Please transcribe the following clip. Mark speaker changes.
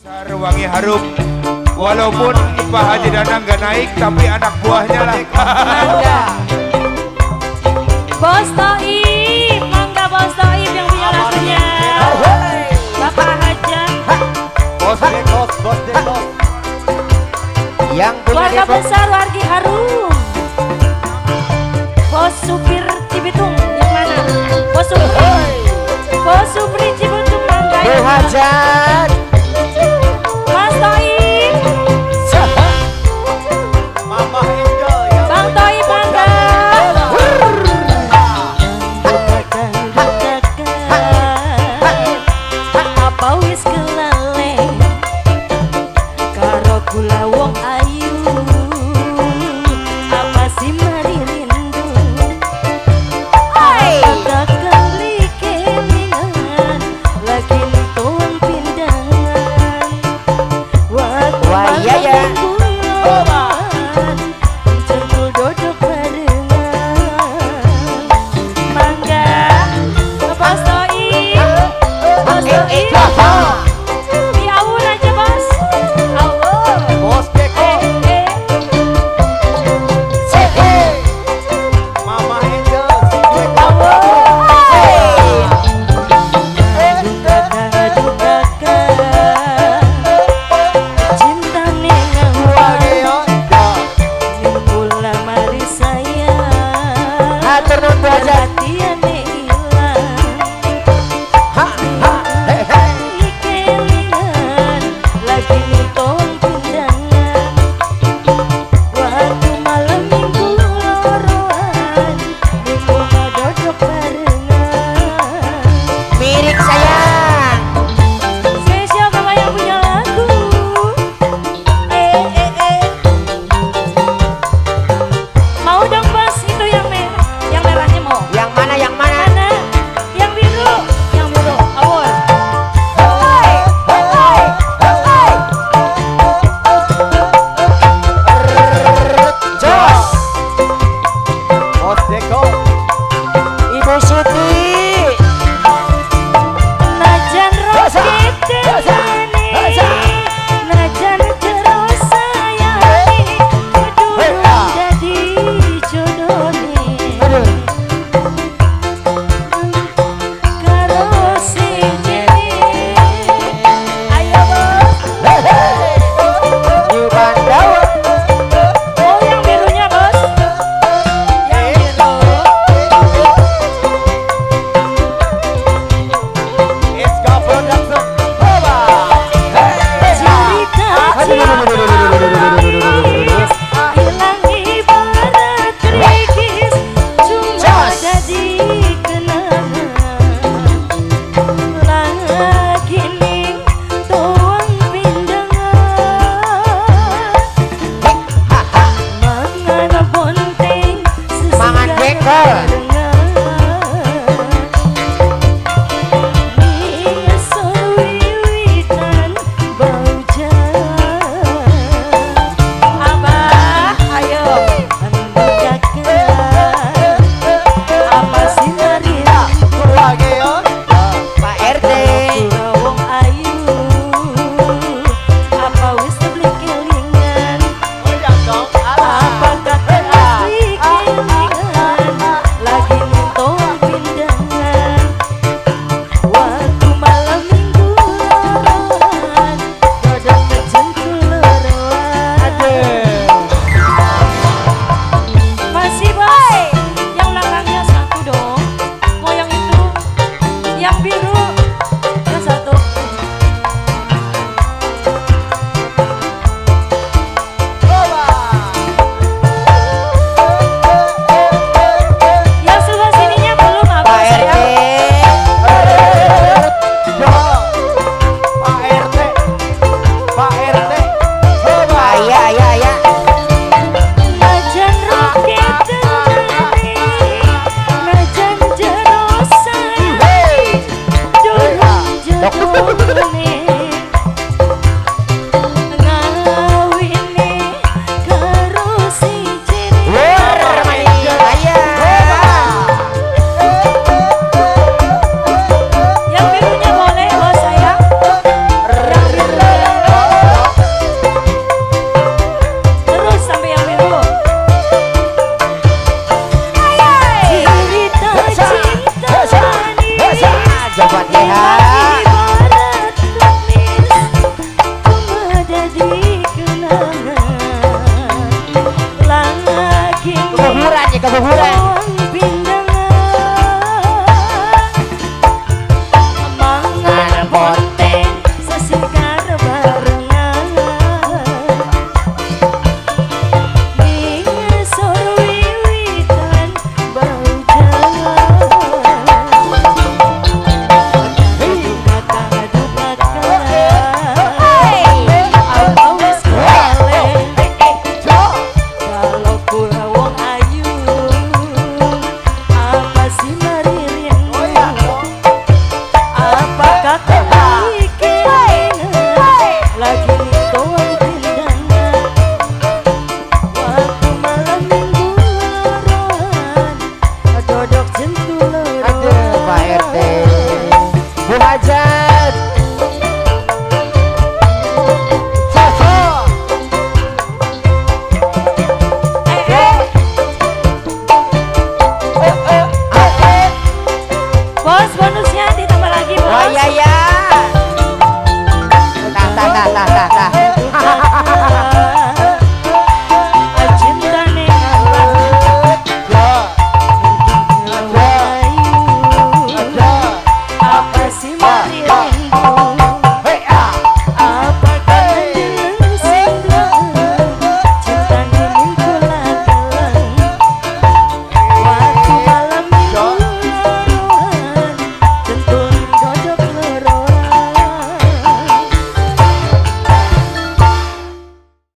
Speaker 1: Besar wangi harum. Walaupun Pak Haji Danang nggak naik, tapi anak buahnya lah.
Speaker 2: Bos Toib, mangga Bos Toib yang punya lagunya. Bapak Hajat,
Speaker 3: Bos Dekos, Bos Dekos. Yang punya
Speaker 2: keluarga besar E a vida.
Speaker 4: birthday.